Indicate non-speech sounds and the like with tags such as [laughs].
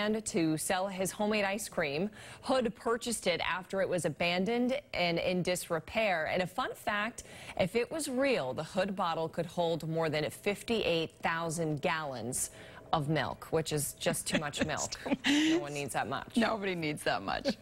And to sell his homemade ice cream. Hood purchased it after it was abandoned and in disrepair. And a fun fact, if it was real, the Hood bottle could hold more than 58,000 gallons of milk, which is just too much [laughs] milk. no one needs that much. Nobody needs that much.